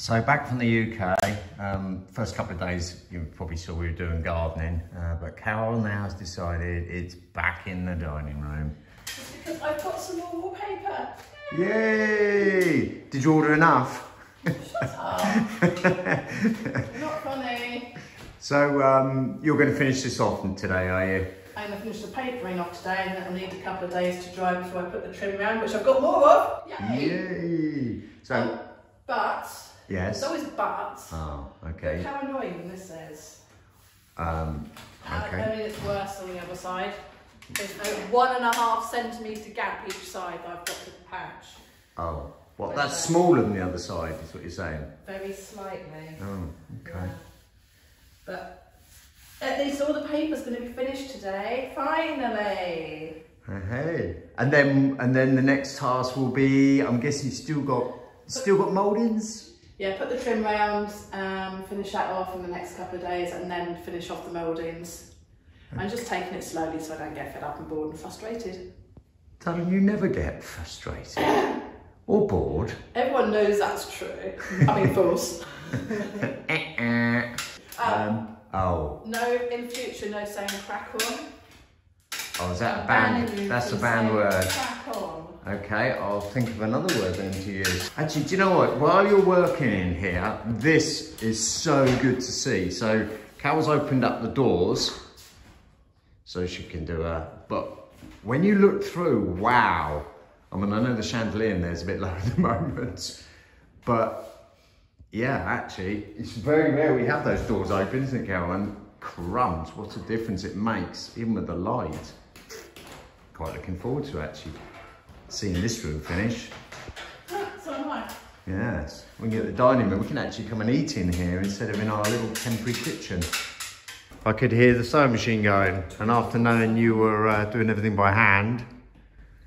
So back from the UK, um, first couple of days you probably saw we were doing gardening, uh, but Carol now has decided it's back in the dining room. Because I've got some more wallpaper. Yay! Did you order enough? Shut up. Not funny. So um, you're going to finish this off today, are you? I'm going to finish the papering off today and then I'll need a couple of days to dry before I put the trim around, which I've got more of. Yay! Yay! So, Um, but, yes. there's always but. Oh, Look okay. how annoying this is. Um, okay. I mean, it's worse on the other side. There's a one and a half centimetre gap each side that I've got to patch. Oh, well, that's smaller than the other side, is what you're saying. Very slightly. Oh, okay. But at least all the paper's going to be finished today. Finally. Hey, and then and then the next task will be. I'm guessing you still got still got mouldings. Yeah, put the trim round, um, finish that off in the next couple of days, and then finish off the mouldings. I'm just taking it slowly so I don't get fed up and bored and frustrated. Darling, you never get frustrated or bored. Everyone knows that's true. I mean, false. Uh-uh. um, oh, No, in future, no saying crack on. Oh, is that a banned? That's a banned word. Okay, I'll think of another word then to use. Actually, do you know what? While you're working in here, this is so good to see. So Carol's opened up the doors so she can do a, but when you look through, wow. I mean, I know the chandelier in there's a bit low at the moment, but yeah, actually, it's very rare we have those doors open, isn't it, Carol? And crumbs, what a difference it makes, even with the light. Quite looking forward to actually seeing this room finish. So am I. Yes, we can get the dining room. We can actually come and eat in here instead of in our little temporary kitchen. I could hear the sewing machine going, and after knowing you were uh, doing everything by hand,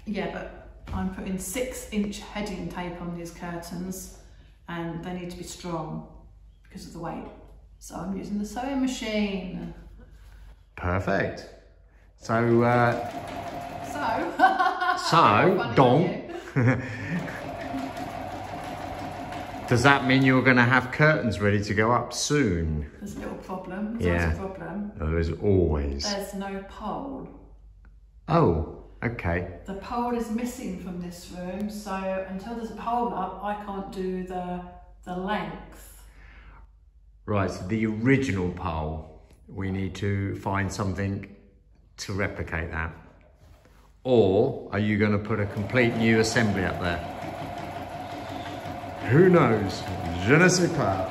Yeah, but I'm putting six inch heading tape on these curtains and they need to be strong because of the weight. So I'm using the sewing machine. perfect. So, uh, So, Dong, does that mean you're going to have curtains ready to go up soon? there's a little problem. There's Yeah. always a problem. Oh, there is always. There's no pole. Oh, okay. The pole is missing from this room, so until there's a pole up, I can't do the the length. Right, so the original pole, we need to find something to replicate that. Or are you going to put a complete new assembly up there? Who knows? Je ne sais pas.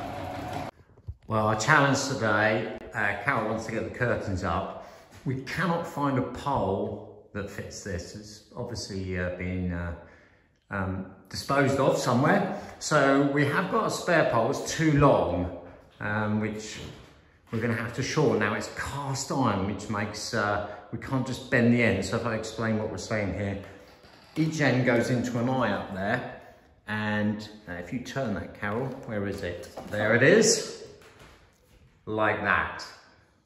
Well, our challenge today, uh, Carol wants to get the curtains up. We cannot find a pole that fits this. It's obviously uh, been uh, um, disposed of somewhere. So we have got a spare pole, it's too long, um, which we're gonna have to shorten. Now it's cast iron, which makes, uh, we can't just bend the end. So if I explain what we're saying here, each end goes into an eye up there. And if you turn that, Carol, where is it? There it is, like that.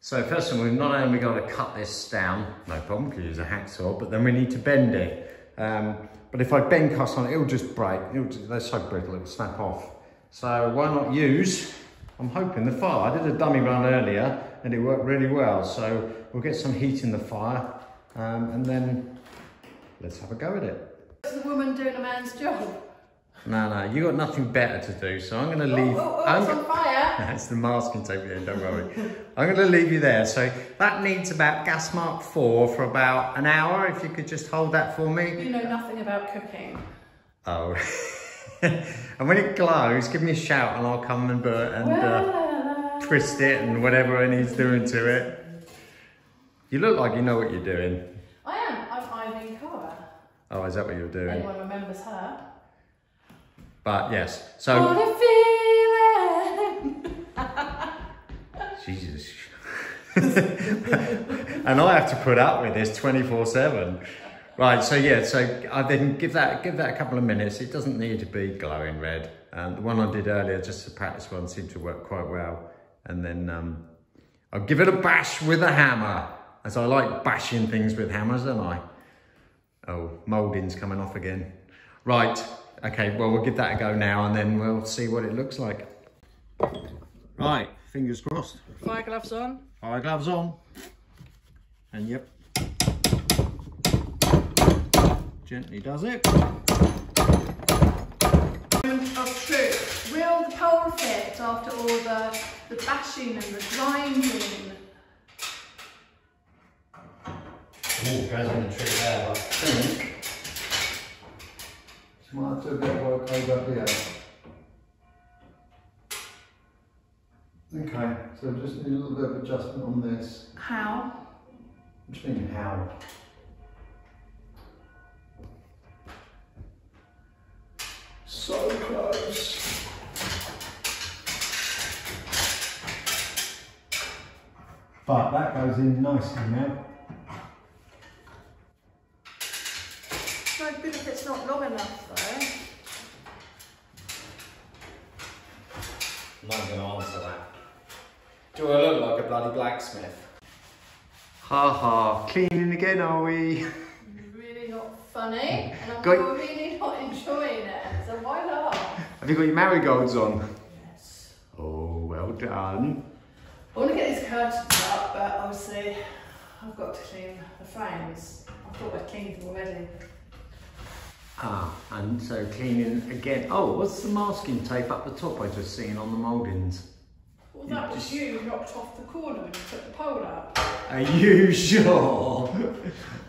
So first of all, we've not only got to cut this down, no problem, because use a hacksaw, but then we need to bend it. Um, but if I bend cast on it, it'll just break. It'll just, they're so brittle, it'll snap off. So why not use, I'm hoping, the fire. I did a dummy run earlier and it worked really well. So we'll get some heat in the fire um, and then let's have a go at it. It's a woman doing a man's job. No, no, you got nothing better to do, so I'm going to leave. Oh, oh, oh, I'm it's on fire. That's the masking tape end, don't worry. I'm going to leave you there. So that needs about gas mark four for about an hour. If you could just hold that for me. You know nothing about cooking. Oh. and when it glows, give me a shout and I'll come and, uh, and uh, Well, twist it and whatever it needs doing to it. You look like you know what you're doing. I am. I'm Irene Cara. Oh, is that what you're doing? Anyone remembers her? But yes, so. What a feeling! Jesus. and I have to put up with this 24 7. Right, so yeah, so I then give that give that a couple of minutes. It doesn't need to be glowing red. Um, the one I did earlier, just the practice one, seemed to work quite well. And then um, I'll give it a bash with a hammer, as I like bashing things with hammers, don't I? Oh, moulding's coming off again. Right, Okay, well, we'll give that a go now and then we'll see what it looks like. Right, fingers crossed. Fire gloves on. Fire gloves on. And yep. Gently does it. Of truth. Will the pole fit after all the, the bashing and the grinding? Oh, goes in the tree there, I think. Might have to do a bit of work over here. Okay, so just need a little bit of adjustment on this. How? What do you mean how? But that goes in nicely now. No good if it's not long enough though. I'm not going to answer that. Do I look like a bloody blacksmith? Ha ha, cleaning again, are we? Really not funny, hmm. and I'm Got- really not enjoying it. So why not? Have you got your marigolds on? Yes. Oh, well done. I want to get these curtains up, but obviously I've got to clean the frames. I thought I'd cleaned them already. Ah, and so cleaning again. Oh, what's the masking tape up the top I just seen on the mouldings? Well, that was you knocked off the corner when you put the pole up. Are you sure?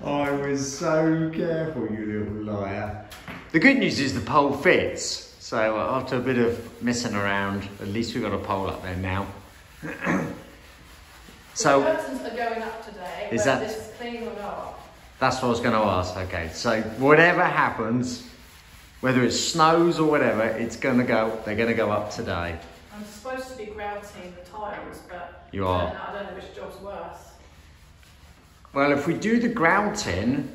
I was so careful, you little liar. The good news is the pole fits. So after a bit of messing around, at least we've got a pole up there now. so curtains are going up today. Is that- this is clean or not? that's what I was going to ask. Okay, so whatever happens, whether it snows or whatever, it's going to go. They're going to go up today. I'm supposed to be grouting the tiles, but You I are. don't know, I don't know which job's worse. Well, if we do the grouting,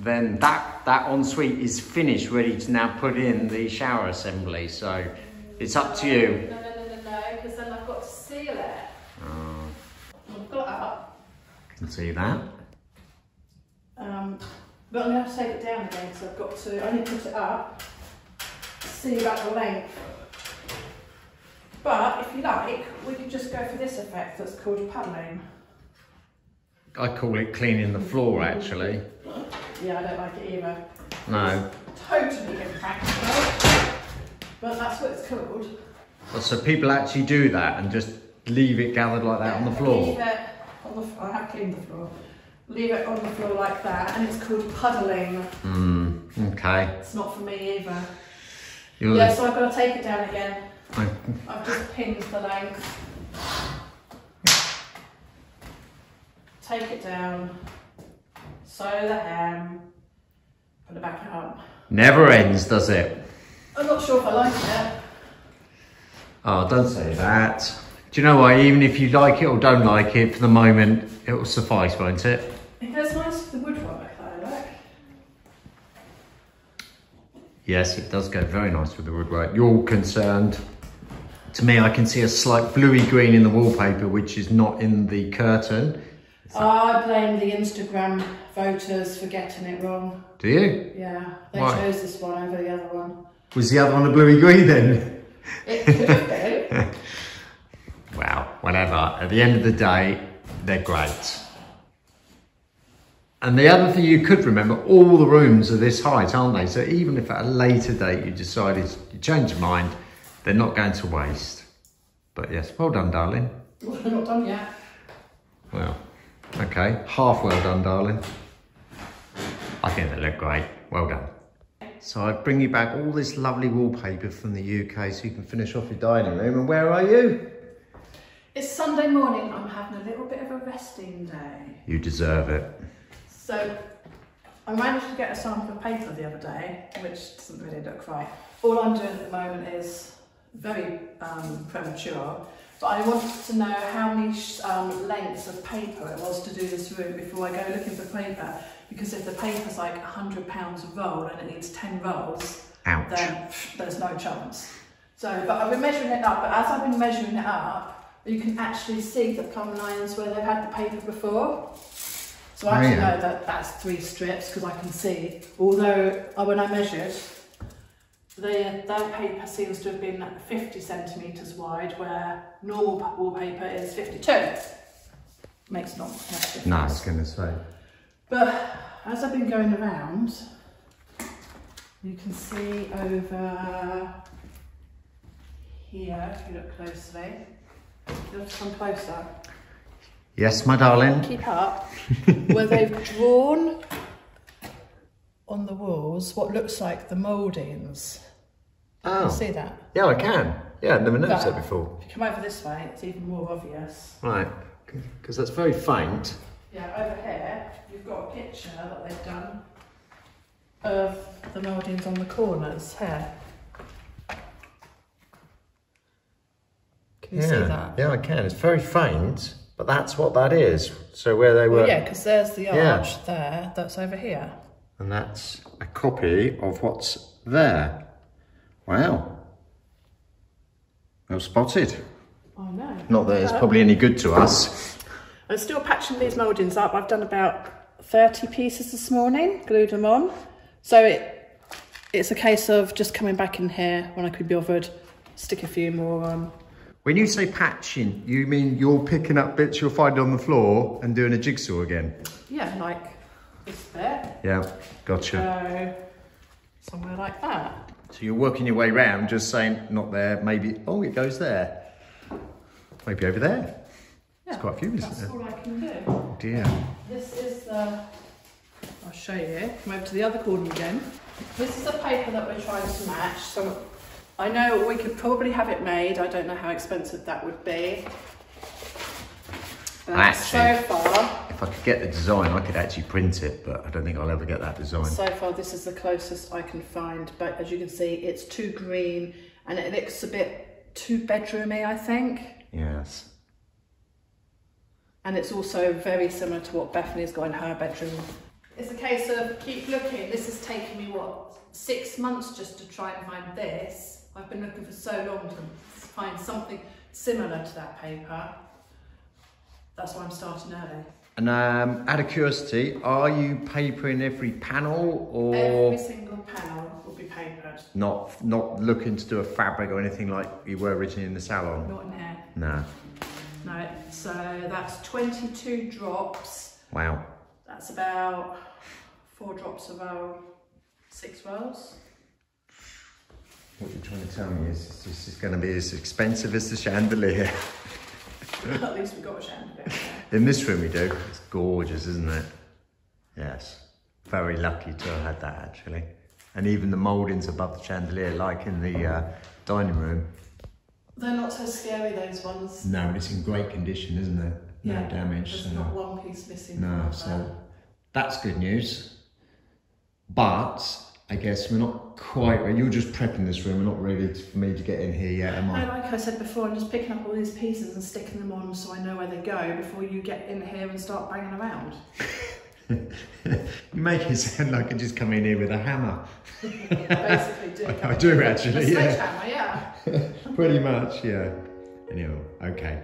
then that, that ensuite is finished, ready to now put in the shower assembly. So it's up to you. No, no, no, no, no, because then I've got to seal it. Oh, I've got it up, I can see that. um, but I'm going to have to take it down again because I've got to, I need to put it up, see about the length. But if you like, we could just go for this effect that's called puddling. I call it cleaning the floor, actually. Yeah, I don't like it either. No. Totally impractical, but that's what it's called. So people actually do that and just leave it gathered like that on the Leave floor. On the, I have cleaned the floor. Leave it on the floor like that, and it's called puddling. Hmm. Okay. It's not for me either. You'll, Yeah, so I've got to take it down again. I- I've just pinned the length. Take it down. Sew the hem. Put it back up. never ends, does it? I'm not sure if I like it. Oh, don't say that. Do you know what? Even if you like it or don't like it, for the moment, it will suffice, won't it? It goes nice with the woodwork though, look. Yes, it does go very nice with the woodwork. You're all concerned. To me, I can see a slight bluey green in the wallpaper, which is not in the curtain. Ah, I blame the Instagram voters for getting it wrong. Do you? Yeah, they Why? chose this one over the other one. Was the other one a bluey green then? It could have been. Whatever. At the end of the day, they're great. And the other thing you could remember, all the rooms are this height, aren't they? So even if at a later date you decided you change your mind, they're not going to waste. But yes, well done, darling. We're not done yet. Well, okay, half well done, darling. I think they look great. Well done. So I bring you back all this lovely wallpaper from the UK so you can finish off your dining room. And where are you? It's Sunday morning. I'm having a little bit of a resting day. You deserve it. So I managed to get a sample of paper the other day, which doesn't really look right. All I'm doing at the moment is very um, premature, but I wanted to know how many sh- um, lengths of paper it was to do this room before I go looking for paper. Because if the paper's like £100 a roll and it needs 10 rolls, Ouch. then there's no chance. So, but I've been measuring it up, but as I've been measuring it up, you can actually see the plumb lines where they've had the paper before. So I Oh, actually yeah. know that that's three strips because I can see, although uh, when I measured, Their, their paper seems to have been 50 centimetres wide, where normal wallpaper is 52. Makes not much difference. No, I was going to say. But as I've been going around, you can see over here, if you look closely, you'll just come closer. Yes, my darling. Keep up. where they've drawn on the walls what looks like the mouldings. You Oh, see that? yeah, I can. Yeah, I've never noticed But that before. If you come over this way, it's even more obvious. Right, because that's very faint. Yeah, over here, you've got a picture that they've done of the mouldings on the corners here. Can you yeah. see that? Yeah, I can. It's very faint, but that's what that is. So where they were, Well, yeah, because there's the Yeah. arch there, that's over here. and that's a copy of what's there. Wow. Well spotted. Oh no. Not that it's probably any good to us. I'm still patching these mouldings up. I've done about 30 pieces this morning, glued them on. So it it's a case of just coming back in here when I could be bothered, stick a few more on. When you say patching, you mean you're picking up bits you'll find on the floor and doing a jigsaw again? Yeah, like this bit. Yeah, gotcha. So somewhere like that. So you're working your way round, just saying, not there, maybe, oh, it goes there. Maybe over there. Yeah, quite a few, isn't That's it? all I can do. Oh dear. This is the. I'll show you. Come over to the other corner again. This is the paper that we're trying to match. So I know we could probably have it made. I don't know how expensive that would be. Uh, but so Actually- far, If I could get the design, I could actually print it, but I don't think I'll ever get that design. so far this is the closest I can find. But as you can see, it's too green and it looks a bit too bedroomy. I think. Yes. And it's also very similar to what Bethany's got in her bedroom. It's a case of keep looking. This has taken me, what, six months just to try and find this. I've been looking for so long to find something similar to that paper. That's why I'm starting early. And um, out of curiosity, are you papering every panel or Every single panel will be papered. not not looking to do a fabric or anything like you were originally in the salon? Not in here. No. No, so that's 22 drops. Wow. That's about four drops of our six rolls. What you're trying to tell me is this is going to be as expensive as the chandelier. At least we got a chandelier. In this room we do. It's gorgeous, isn't it? Yes. Very lucky to have had that actually. And even the mouldings above the chandelier, like in the uh, dining room. They're not so scary, those ones. No, it's in great condition, isn't it? No Yeah, damage. There's so- not one piece missing. No, so that's good news. But I guess we're not quite. You're just prepping this room. We're not ready for me to get in here yet, am No, I? like I said before, I'm just picking up all these pieces and sticking them on so I know where they go before you get in here and start banging around. You make it sound like I just come in here with a hammer. Basically, do. I do actually, A yeah. yeah. Pretty much, yeah. Anyway, okay.